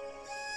you